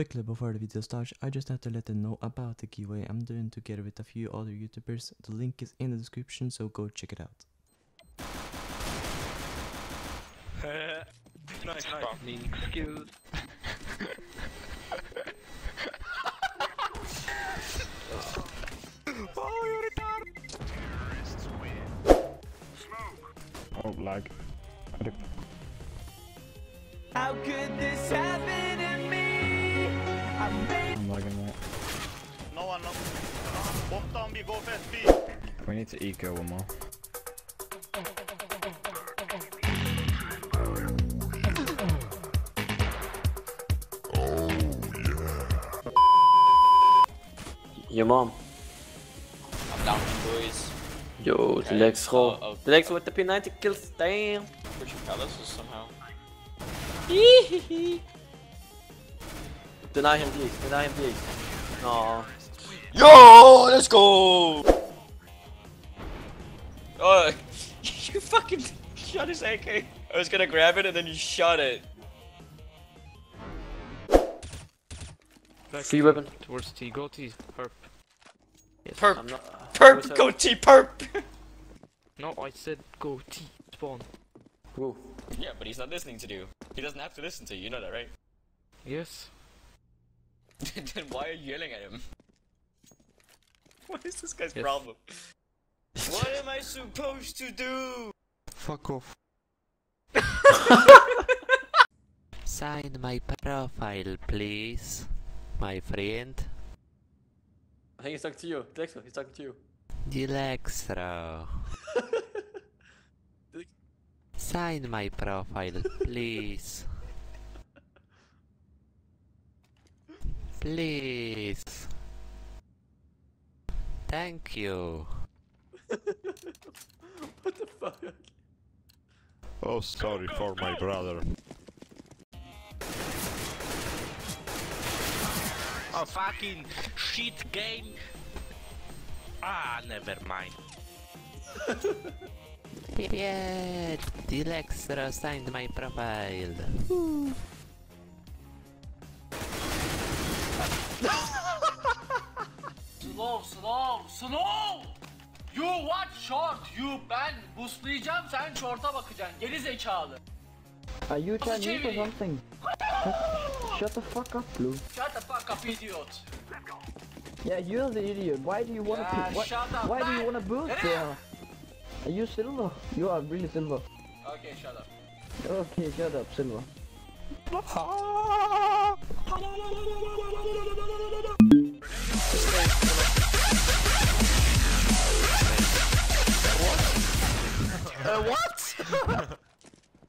Quickly before the video starts, I just have to let you know about the giveaway I'm doing together with a few other YouTubers. The link is in the description, so go check it out. nice, nice. Skills. Oh, lag. How could this happen We need to eco one more. Your mom. I'm down, boys. Yo, Okay, Lex roll. uh, oh. Lex with the P90 kills. Damn. Pushing palace is somehow. Deny him these. Deny him these. No. Yo, let's go! Oh, you fucking shot his AK. I was gonna grab it and then you shot it. Free weapon. Towards T, go T, perp. Yes, Perp. I'm not- Perp, go T, perp! No, I said go T, spawn. Whoa. yeah, but he's not listening to you. He doesn't have to listen to you, you know that, right? Yes. then why are you yelling at him? What is this guy's Yes. problem? what am I supposed to do? Fuck off. Sign my profile, please, my friend. I think he's talking to you. Dexter, he's talking to you. Dilexro. Sign my profile, please. Please. Thank you. What the fuck? Oh, sorry for my brother. Oh, fucking shit game. Ah, never mind. Yeah, Dilexro signed my profile. Slow, slow! You watch short, you ben boostlayacağım sen short'a bakacaksın geri zekalı. Are you Chinese or something? Shut the fuck up, Blue. Shut the fuck up idiot. Yeah, you're the idiot. Why do you wanna Yeah? What, shut up, why do you wanna boost Get there? Are you silver? You are really silver. Okay shut up. Okay, shut up, silver. What?